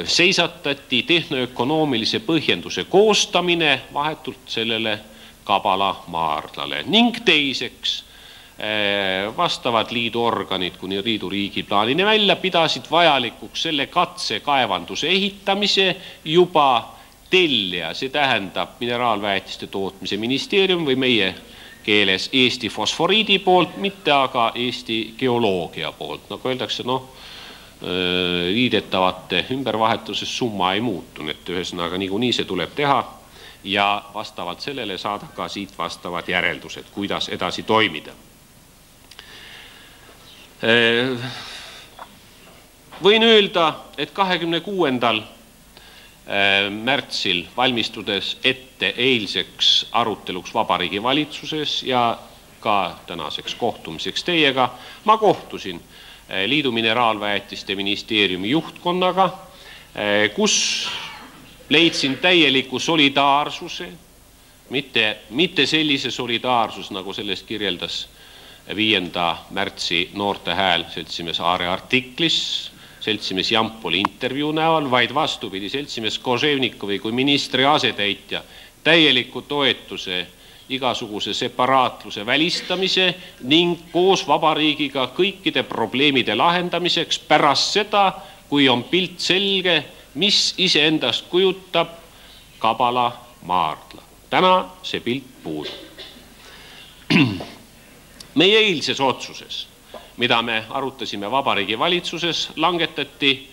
seisatati tehnoökonoomilise põhjenduse koostamine vahetult sellele Kabala maardlale ning teiseks äh, vastavad liidu organid kuni liidu riigiplaanini välja pidasid vajalikuks selle katsekaevanduse ehitamise juba tellija, see tähendab mineraalväetiste tootmise ministeerium või meie keeles Eesti fosforiidi poolt, mitte aga Eesti geoloogia poolt, nagu öeldakse, noh, liidetavate ümbervahetuses summa ei muutu, nii et ühesõnaga niikuinii see tuleb teha ja vastavalt sellele saada ka siit vastavad järeldused, kuidas edasi toimida. Võin öelda, et kahekümne kuuendal Äh, märtsil valmistudes ette eilseks aruteluks Vabariigi Valitsuses ja ka tänaseks kohtumiseks teiega, ma kohtusin äh, Liidu Mineraalväetiste Ministeeriumi juhtkonnaga, äh, kus leidsin täieliku solidaarsuse, mitte, mitte sellise solidaarsus, nagu sellest kirjeldas viienda märtsi Noorte Hääl seltsimees Aare artiklis seltsimees Jampoli intervjuu näol, vaid vastupidi, seltsimees Koževnikovi kui ministri asetäitja täieliku toetuse igasuguse separaatluse välistamise ning koos vabariigiga kõikide probleemide lahendamiseks pärast seda, kui on pilt selge, mis iseendast kujutab Kabala maardla. täna see pilt puudub. meie eilses otsuses mida me arutasime Vabariigi Valitsuses, langetati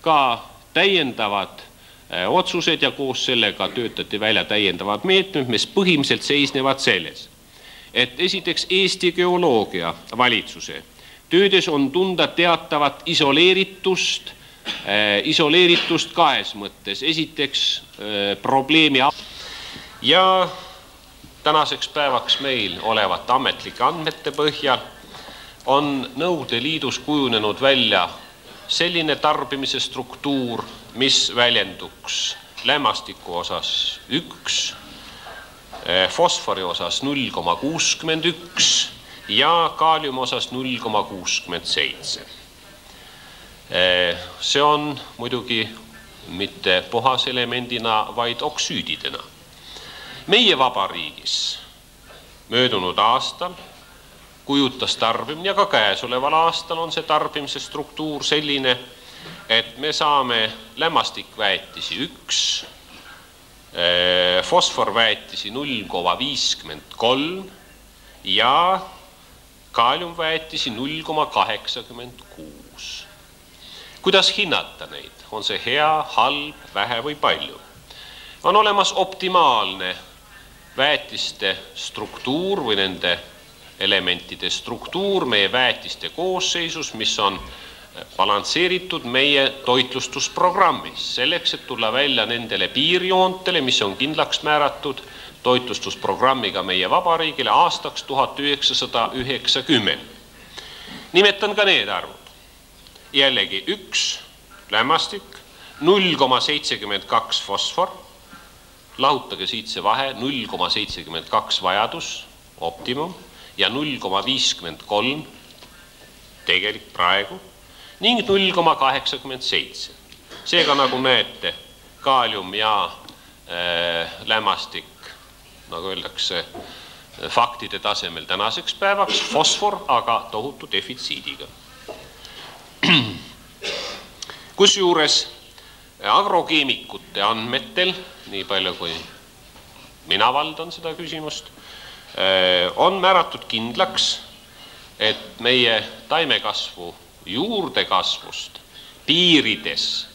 ka täiendavad äh, otsused ja koos sellega töötati välja täiendavad meetmed, mis põhimõtteliselt seisnevad selles, et esiteks Eesti geoloogia valitsuse töödes on tunda teatavat isoleeritust, äh, isoleeritust kahes mõttes, esiteks äh, probleemi ja tänaseks päevaks meil olevate ametlike andmete põhjal on Nõukogude Liidus kujunenud välja selline tarbimise struktuur, mis väljenduks lämmastiku osas üks, eh, fosfori osas null koma kuuskümmend üks ja kaaliumi osas null koma kuuskümmend seitse. Eh, see on muidugi mitte puhaselemendina, vaid oksüüdidena. Meie vabariigis möödunud aastal kujutas tarbimine ja ka käesoleval aastal on see tarbimise struktuur selline, et me saame lämmastikväetisi üks, eh, fosforväetisi null koma viiskümmend kolm ja kaaliumväetisi null koma kaheksakümmend kuus. kuidas hinnata neid, on see hea, halb, vähe või palju? on olemas optimaalne väetiste struktuur või nende elementide struktuur meie väetiste koosseisus, mis on balansseeritud meie toitlustusprogrammis, selleks, et tulla välja nendele piirjoontele, mis on kindlaks määratud toitlustusprogrammiga meie vabariigile aastaks tuhat üheksasada üheksakümmend. nimetan ka need arvud. jällegi üks lämmastik, null koma seitsekümmend kaks fosfor, lahutage siit see vahe, null koma seitsekümmend kaks vajadus, optimum ja null koma viiskümmend kolm tegelik praegu ning null koma kaheksakümmend seitse. seega nagu näete, kaalium ja äh, lämmastik, nagu öeldakse, faktide tasemel tänaseks päevaks, fosfor aga tohutu defitsiidiga. kusjuures agrokeemikute andmetel, nii palju kui mina valdan seda küsimust Äh, on määratud kindlaks, et meie taimekasvu juurdekasvust piirides,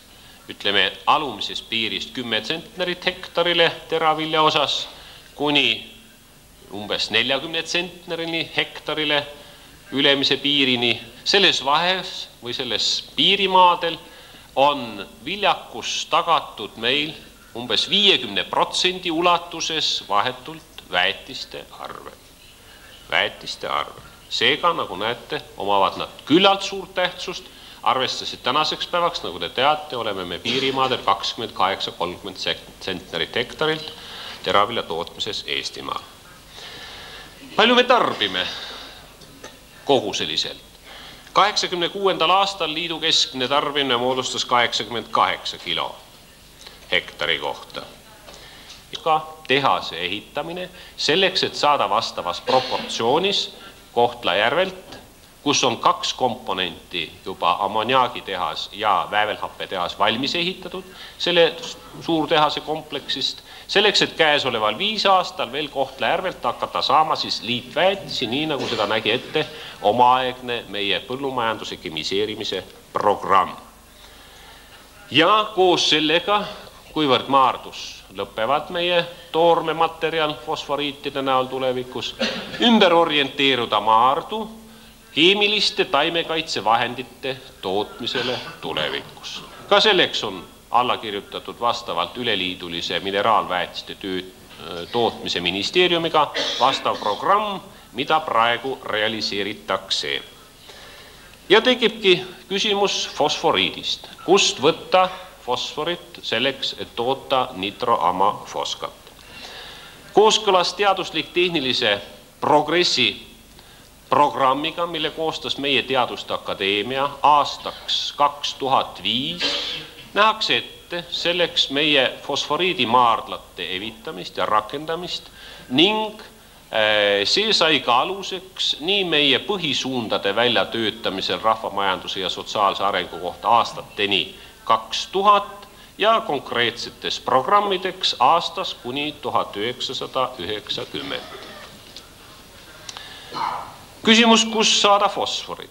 ütleme alumisest piirist kümme tsentnerit hektarile teravilja osas kuni umbes neljakümne tsentnerini hektarile ülemise piirini, selles vahes või selles piirimaadel on viljakus tagatud meil umbes viiekümne protsendi ulatuses vahetult väetiste arvel, väetiste arvel. seega, nagu näete, omavad nad küllalt suurt tähtsust, arvestades, et tänaseks päevaks, nagu te teate, oleme me piirimaadel kakskümmend kaheksa, kolmkümmend tsentnerit hektarilt teravilja tootmises Eestimaal. palju me tarbime koguseliselt? Kaheksakümne kuuendal aastal liidu keskmine tarbimine moodustas kaheksakümmend kaheksa kilo hektari kohta. ka tehase ehitamine selleks, et saada vastavas proportsioonis Kohtla-Järvelt, kus on kaks komponenti juba ammoniaagitehas ja väävelhappetehas valmis ehitatud, selle suurtehase kompleksist, selleks, et käesoleval viis aastal veel Kohtla-Järvelt hakata saama siis liitväetisi, nii nagu seda nägi ette omaaegne meie põllumajanduse kemiseerimise programm. ja koos sellega kuivõrd maardus lõpevad meie toormematerjal fosforiitide näol tulevikus, ümber orienteeruda maardu keemiliste taimekaitsevahendite tootmisele tulevikus. ka selleks on alla kirjutatud vastavalt üleliidulise mineraalväetiste töö tootmise ministeeriumiga vastav programm, mida praegu realiseeritakse. ja tekibki küsimus fosforiidist, kust võtta fosforit selleks, et toota nitroamafoskat. kooskõlas teaduslik-tehnilise progressi programmiga, mille koostas meie Teaduste Akadeemia aastaks kaks tuhat viis, nähakse ette selleks meie fosforiidimaardlate evitamist ja rakendamist ning see sai ka aluseks nii meie põhisuundade väljatöötamisel rahvamajanduse ja sotsiaalse arengu kohta aastateni kaks tuhat ja konkreetsetes programmideks aastas kuni tuhat üheksasada üheksakümmend. Küsimus, kust saada fosforit?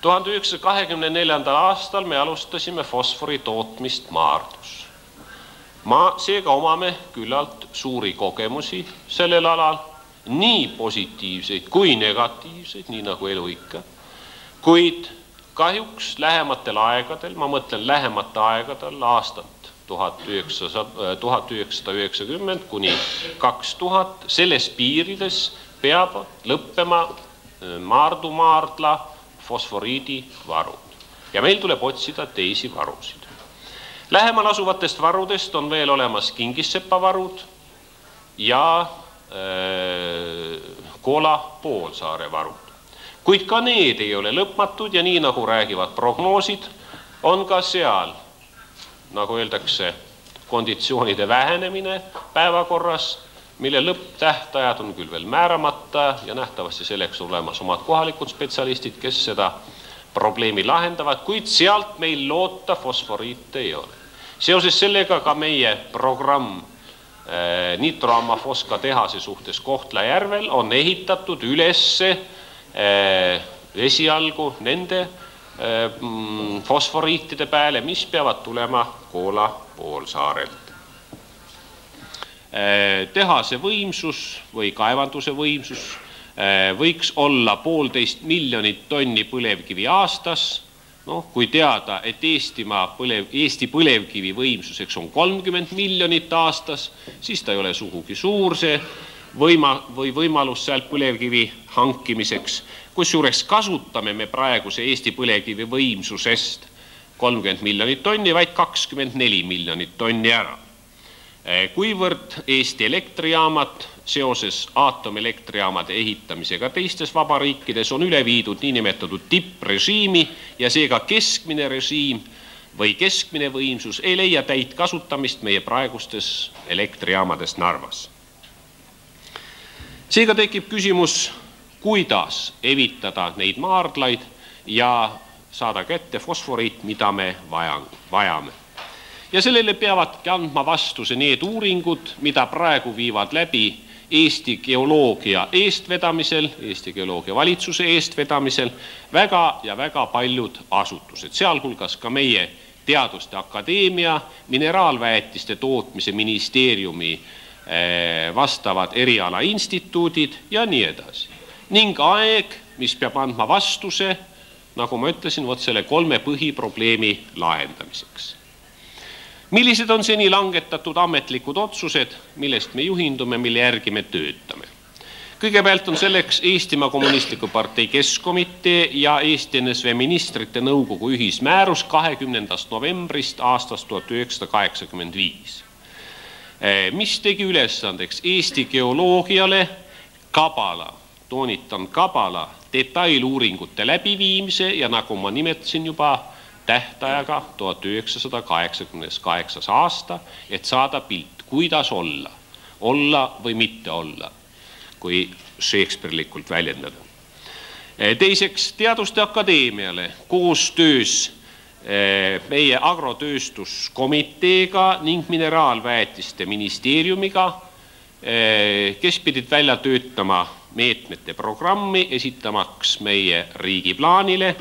tuhande üheksasaja kahekümne neljandal aastal me alustasime fosfori tootmist Maardus. ma, seega omame küllalt suuri kogemusi sellel alal, nii positiivseid kui negatiivseid, nii nagu elu ikka, kuid kahjuks lähematel aegadel, ma mõtlen lähemate aegadel aastat tuhat üheksasada, tuhat üheksasada üheksakümmend kuni kaks tuhat, selles piirides peab lõppema Maardu maardla fosforiidivarud ja meil tuleb otsida teisi varusid. lähemal asuvatest varudest on veel olemas Kingissepa varud ja äh, Kola poolsaare varud kuid ka need ei ole lõpmatud ja nii nagu räägivad prognoosid, on ka seal, nagu öeldakse, konditsioonide vähenemine päevakorras, mille lõpptähtajad on küll veel määramata ja nähtavasti selleks olemas omad kohalikud spetsialistid, kes seda probleemi lahendavad, kuid sealt meil loota fosforiite ei ole. seoses sellega ka meie programm äh, nitroammafoska tehase suhtes Kohtla-Järvel on ehitatud ülesse Äh, esialgu nende äh, fosforiitide peale, mis peavad tulema Koola poolsaarelt. Äh, tehase võimsus või kaevanduse võimsus võiks olla poolteist miljonit tonni põlevkivi aastas. noh, kui teada, et Eestimaa põlev, Eesti põlevkivi võimsuseks on kolmkümmend miljonit aastas, siis ta ei ole sugugi suur see võima- või võimalus sealt põlevkivi hankimiseks, kusjuures kasutame me praeguse Eesti põlevkivi võimsusest kolmkümmend miljonit tonni, vaid kakskümmend neli miljonit tonni ära. Kuivõrd Eesti elektrijaamad seoses aatomilektrijaamade ehitamisega teistes vabariikides on üle viidud niinimetatud tipprežiimi ja seega keskmine režiim või keskmine võimsus ei leia täit kasutamist meie praegustes elektrijaamades Narvas seega tekib küsimus, kuidas evitada neid maardlaid ja saada kätte fosforiit, mida me vaja, vajame. Ja sellele peavadki andma vastuse need uuringud, mida praegu viivad läbi Eesti geoloogia eestvedamisel, Eesti geoloogia valitsuse eestvedamisel väga ja väga paljud asutused, sealhulgas ka meie Teaduste Akadeemia, Mineraalväetiste Tootmise Ministeeriumi Eh, vastavad erialainstituudid ja nii edasi. ning aeg, mis peab andma vastuse, nagu ma ütlesin, vot selle kolme põhiprobleemi lahendamiseks. Millised on seni langetatud ametlikud otsused, millest me juhindume, mille järgi me töötame? kõigepealt on selleks Eestimaa Kommunistliku Partei Keskkomitee ja Eesti NSV Ministrite Nõukogu ühismäärus kahekümnendast novembrist aastast tuhat üheksasada kaheksakümmend viis Eh, mis tegi ülesandeks Eesti geoloogiale kabala, toonitan kabala detailuuringute läbiviimise ja nagu ma nimetasin juba, tähtajaga tuhat üheksasada kaheksakümnes kaheksas aasta, et saada pilt, kuidas olla, olla või mitte olla, kui Shakespeare'likult väljendada. teiseks Teaduste Akadeemiale koostöös meie agrotööstuskomiteega ning mineraalväetiste ministeeriumiga, kes pidid välja töötama meetmete programmi, esitamaks meie riigiplaanile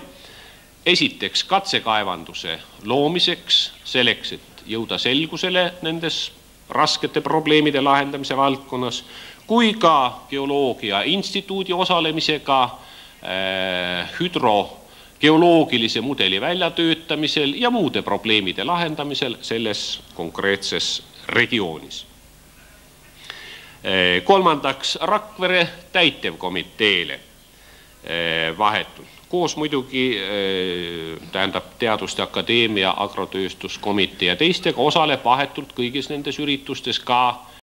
esiteks katsekaevanduse loomiseks, selleks, et jõuda selgusele nendes raskete probleemide lahendamise valdkonnas, kui ka Geoloogia Instituudi osalemisega äh, hüdrogeoloogilise mudeli väljatöötamisel ja muude probleemide lahendamisel selles konkreetses regioonis. kolmandaks Rakvere täitevkomiteele vahetult koos muidugi tähendab Teaduste Akadeemia, Agrotööstuskomitee ja teistega osaleb vahetult kõigis nendes üritustes ka